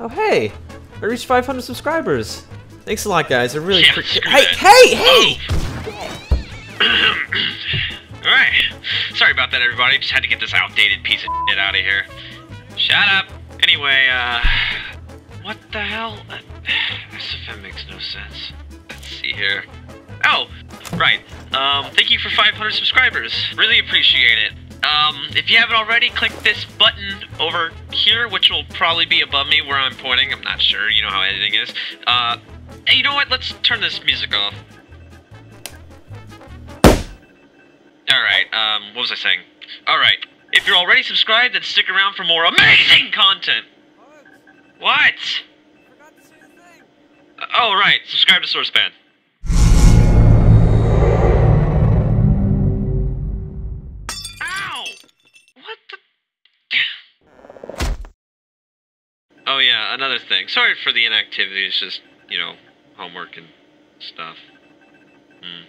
Oh, hey! I reached 500 subscribers. Thanks a lot, guys. I really Yeah, appreciate. Hey, hey, hey! Alright. Sorry about that, everybody. Just had to get this outdated piece of shit out of here. Shut up. Anyway, uh. What the hell? Uh, SFM makes no sense. Let's see here. Oh, right. Um, thank you for 500 subscribers. Really appreciate it. Um, if you haven't already, click this button over here, which will probably be above me where I'm pointing. I'm not sure. You know how editing is. Uh, hey, you know what? Let's turn this music off. Alright, um, what was I saying? Alright, if you're already subscribed, then stick around for more amazing content! What? Uh, oh, right, subscribe to SourceBand. Oh yeah, another thing. Sorry for the inactivity, it's just, you know, homework and stuff. Hmm.